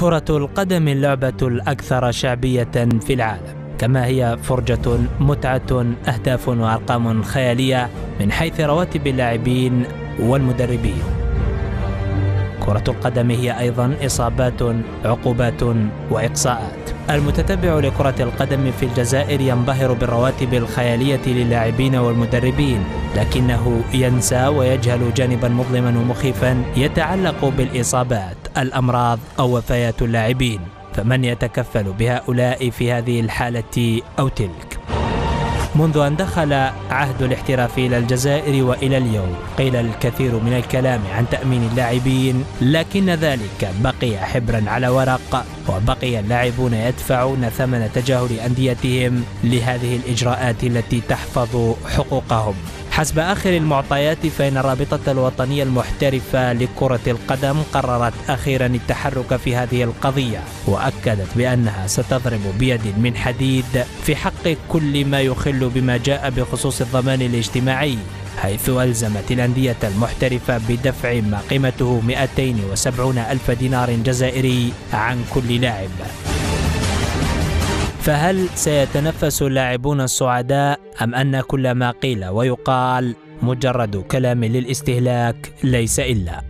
كرة القدم اللعبة الأكثر شعبية في العالم. كما هي فرجة متعة أهداف وأرقام خيالية من حيث رواتب اللاعبين والمدربين. كرة القدم هي أيضا إصابات عقوبات وإقصاءات. المتتبع لكرة القدم في الجزائر ينبهر بالرواتب الخيالية للاعبين والمدربين لكنه ينسى ويجهل جانبا مظلما ومخيفا يتعلق بالإصابات. الأمراض أو وفيات اللاعبين فمن يتكفل بهؤلاء في هذه الحالة أو تلك؟ منذ أن دخل عهد الاحتراف إلى الجزائر وإلى اليوم قيل الكثير من الكلام عن تأمين اللاعبين لكن ذلك بقي حبرا على ورق وبقي اللاعبون يدفعون ثمن تجاهل أنديتهم لهذه الإجراءات التي تحفظ حقوقهم. حسب آخر المعطيات فإن الرابطة الوطنية المحترفة لكرة القدم قررت أخيرا التحرك في هذه القضية وأكدت بأنها ستضرب بيد من حديد في حق كل ما يخل بما جاء بخصوص الضمان الاجتماعي حيث ألزمت الأندية المحترفة بدفع ما قيمته 270 ألف دينار جزائري عن كل لاعب. فهل سيتنفس اللاعبون السعداء أم أن كل ما قيل ويقال مجرد كلام للاستهلاك ليس إلا؟